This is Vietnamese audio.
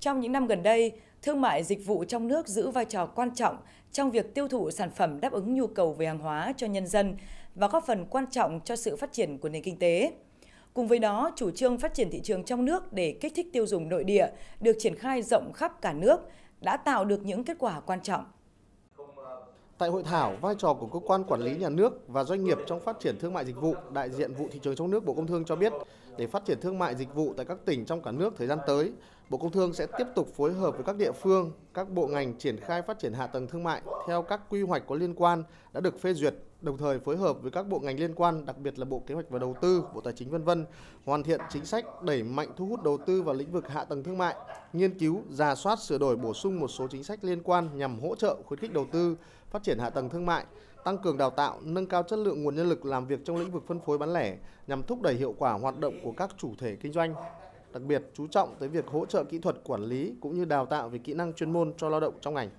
Trong những năm gần đây, thương mại dịch vụ trong nước giữ vai trò quan trọng trong việc tiêu thụ sản phẩm đáp ứng nhu cầu về hàng hóa cho nhân dân và góp phần quan trọng cho sự phát triển của nền kinh tế. Cùng với đó, chủ trương phát triển thị trường trong nước để kích thích tiêu dùng nội địa được triển khai rộng khắp cả nước đã tạo được những kết quả quan trọng. Tại hội thảo, vai trò của cơ quan quản lý nhà nước và doanh nghiệp trong phát triển thương mại dịch vụ, đại diện vụ thị trường trong nước Bộ Công Thương cho biết, để phát triển thương mại dịch vụ tại các tỉnh trong cả nước thời gian tới, Bộ Công Thương sẽ tiếp tục phối hợp với các địa phương, các bộ ngành triển khai phát triển hạ tầng thương mại theo các quy hoạch có liên quan đã được phê duyệt, đồng thời phối hợp với các bộ ngành liên quan, đặc biệt là Bộ Kế hoạch và Đầu tư, Bộ Tài chính vân vân, hoàn thiện chính sách đẩy mạnh thu hút đầu tư vào lĩnh vực hạ tầng thương mại, nghiên cứu, giả soát sửa đổi bổ sung một số chính sách liên quan nhằm hỗ trợ khuyến khích đầu tư, phát triển hạ tầng thương mại, tăng cường đào tạo, nâng cao chất lượng nguồn nhân lực làm việc trong lĩnh vực phân phối bán lẻ nhằm thúc đẩy hiệu quả hoạt động của các chủ thể kinh doanh. Đặc biệt chú trọng tới việc hỗ trợ kỹ thuật quản lý cũng như đào tạo về kỹ năng chuyên môn cho lao động trong ngành.